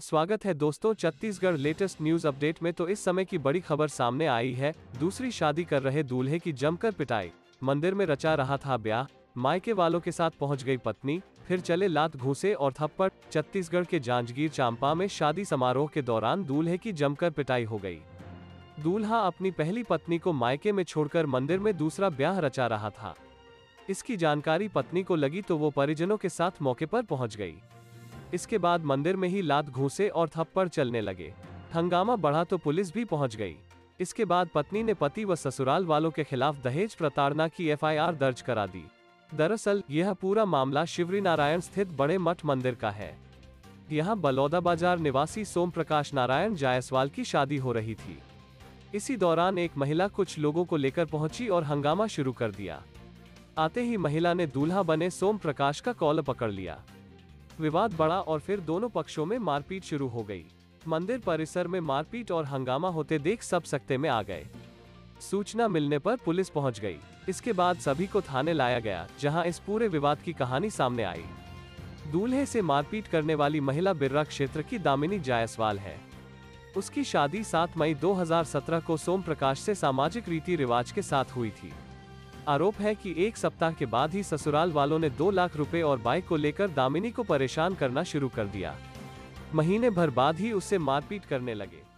स्वागत है दोस्तों, छत्तीसगढ़ लेटेस्ट न्यूज़ अपडेट में तो इस समय की बड़ी खबर सामने आई है। दूसरी शादी कर रहे दूल्हे की जमकर पिटाई। मंदिर में रचा रहा था ब्याह। मायके वालों के साथ पहुँच गई पत्नी। फिर चले लात घूसे और थप्पड़। छत्तीसगढ़ के जांजगीर चांपा में शादी समारोह के दौरान दूल्हे की जमकर पिटाई हो गई। दूल्हा अपनी पहली पत्नी को मायके में छोड़कर मंदिर में दूसरा ब्याह रचा रहा था। इसकी जानकारी पत्नी को लगी तो वो परिजनों के साथ मौके पर पहुँच गई। इसके बाद मंदिर में ही लात घूसे और थप्पड़ चलने लगे। हंगामा बढ़ा तो पुलिस भी पहुँच गई। इसके बाद पत्नी ने पति व ससुराल वालों के खिलाफ दहेज प्रताड़ना की एफआईआर दर्ज करा दी। दरअसल, यह पूरा मामला शिवरी नारायण स्थित बड़े मठ मंदिर का है। यहाँ बलौदा बाज़ार निवासी सोम प्रकाश नारायण जायसवाल की शादी हो रही थी। इसी दौरान एक महिला कुछ लोगों को लेकर पहुँची और हंगामा शुरू कर दिया। आते ही महिला ने दूल्हा बने सोम प्रकाश का कॉल पकड़ लिया। विवाद बढ़ा और फिर दोनों पक्षों में मारपीट शुरू हो गई। मंदिर परिसर में मारपीट और हंगामा होते देख सब सकते में आ गए। सूचना मिलने पर पुलिस पहुँच गई। इसके बाद सभी को थाने लाया गया, जहाँ इस पूरे विवाद की कहानी सामने आई। दूल्हे से मारपीट करने वाली महिला बिर्रा क्षेत्र की दामिनी जायसवाल है। उसकी शादी 7 मई 2017 को सोम प्रकाश से सामाजिक रीति रिवाज के साथ हुई थी। आरोप है कि एक सप्ताह के बाद ही ससुराल वालों ने दो लाख रुपए और बाइक को लेकर दामिनी को परेशान करना शुरू कर दिया। महीने भर बाद ही उससे मारपीट करने लगे।